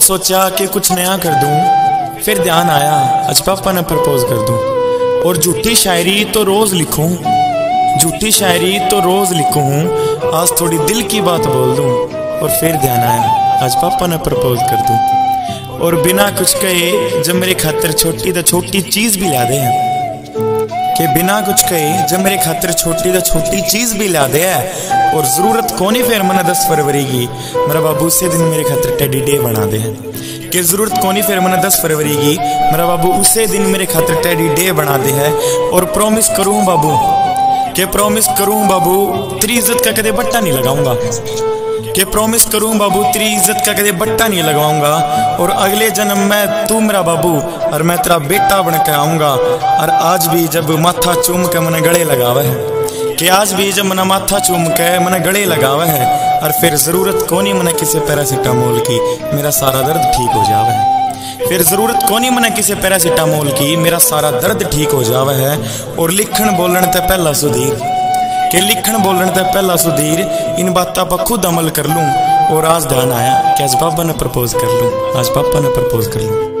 सोचा कि कुछ नया कर दूँ, फिर ध्यान आया आज पापा ने प्रपोज कर दूँ। और झूठी शायरी तो रोज लिखूं, झूठी शायरी तो रोज लिखूं, आज थोड़ी दिल की बात बोल दूँ, और फिर ध्यान आया आज पापा ने प्रपोज कर दूँ। और बिना कुछ कहे, जब मेरे खातर छोटी तो छोटी चीज़ भी ला दे कि बिना कुछ कहे, जब मेरे खातर छोटी तो छोटी चीज़ भी ला दे और ज़रूरत कोनी फिर मना दस फरवरी की, मेरा बाबू उसे दिन मेरे खातर टेडी डे बना दे कि ज़रूरत कोनी फिर मना दस फरवरी की, मेरा बाबू उसे दिन मेरे खातर टेडी डे बना दे है, और प्रॉमिस करूँ बाबू, के प्रॉमिस करूँ बाबू, तेरी इज़्ज़त का कदे बट्टा नहीं लगाऊँगा। कि प्रॉमिस करूँ बाबू, तेरी इज़्ज़त का कदे बट्टा नहीं लगाऊँगा। और अगले जन्म में तू मेरा बाबू, और मैं तेरा बेटा बन के आऊँगा। और आज भी जब माथा चूम के मैंने गले लगावे है, कि आज भी जब मैंने माथा चूम के मैंने गले लगावे है, और फिर ज़रूरत कोनी मैंने किसी पैरासीटामोल की, मेरा सारा दर्द ठीक हो जावे है। फिर ज़रूरत कोनी मैंने किसी पैरासीटामोल की, मेरा सारा दर्द ठीक हो जावे है। और लिखण बोलने ते पहला सुधीर कि लिखण बोलने ते पहला सुधीर इन बातों पर खुद अमल कर लूँ और आज ध्यान आया कि आज पापा ने प्रपोज कर लूँ आज पापा ने प्रपोज कर लूँ